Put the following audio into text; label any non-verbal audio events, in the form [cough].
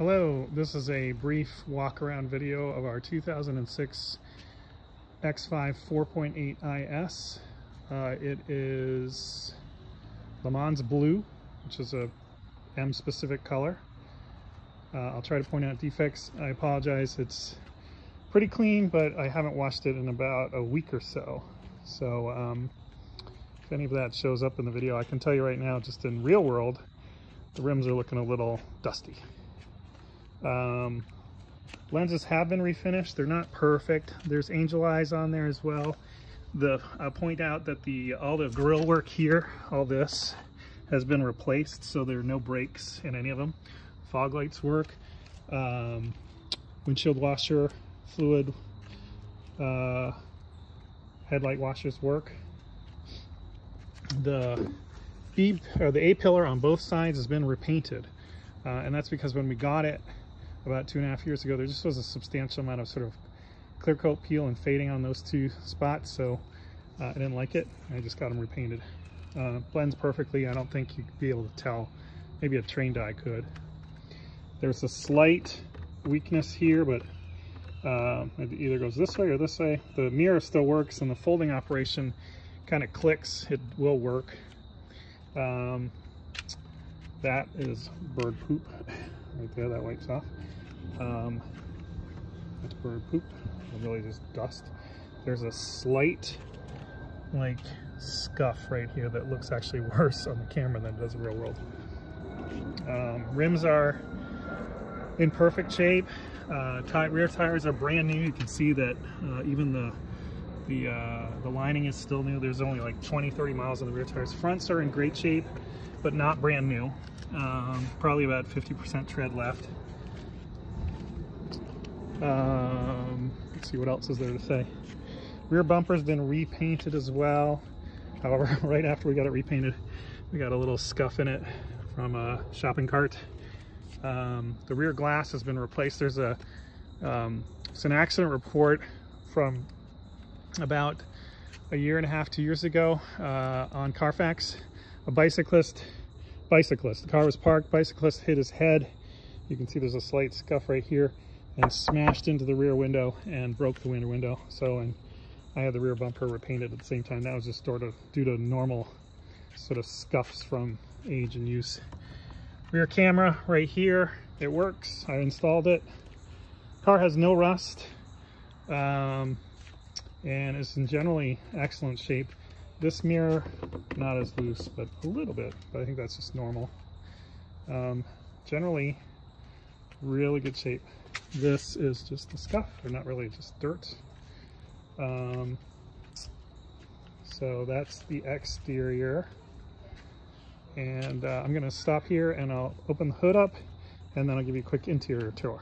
Hello, this is a brief walk around video of our 2006 X5 4.8 IS. Uh, it is Le Mans Blue, which is a M specific color. Uh, I'll try to point out defects. I apologize, it's pretty clean, but I haven't washed it in about a week or so. So um, if any of that shows up in the video, I can tell you right now, just in real world, the rims are looking a little dusty. Um, lenses have been refinished. They're not perfect. There's angel eyes on there as well. The I'll point out that the all the grill work here, all this, has been replaced, so there are no breaks in any of them. Fog lights work. Um, windshield washer fluid uh, headlight washers work. The B or the A pillar on both sides has been repainted, uh, and that's because when we got it, about two and a half years ago, there just was a substantial amount of sort of clear coat peel and fading on those two spots. So uh, I didn't like it. I just got them repainted. Uh, blends perfectly. I don't think you'd be able to tell. Maybe a trained eye could. There's a slight weakness here, but uh, it either goes this way or this way. The mirror still works and the folding operation kind of clicks. It will work. Um, that is bird poop right there. That wipes off. Um, that's bird poop, really just dust. There's a slight like scuff right here that looks actually [laughs] worse on the camera than it does in real world. Um, rims are in perfect shape. Uh, rear tires are brand new. You can see that uh, even the the uh, the lining is still new. There's only like 20, 30 miles on the rear tires. Fronts are in great shape, but not brand new. Um, probably about 50% tread left. Um, let's see what else is there to say. Rear bumper's been repainted as well. However, [laughs] right after we got it repainted, we got a little scuff in it from a shopping cart. Um, the rear glass has been replaced. There's a um, it's an accident report from about a year and a half, two years ago uh, on Carfax. A bicyclist, bicyclist, the car was parked, bicyclist hit his head. You can see there's a slight scuff right here and smashed into the rear window and broke the rear window. So, and I had the rear bumper repainted at the same time. That was just sort of due to normal sort of scuffs from age and use. Rear camera right here, it works. I installed it. Car has no rust um, and is in generally excellent shape. This mirror, not as loose, but a little bit, but I think that's just normal. Um, generally, really good shape. This is just a scuff, or not really just dirt. Um, so that's the exterior. And uh, I'm gonna stop here and I'll open the hood up and then I'll give you a quick interior tour.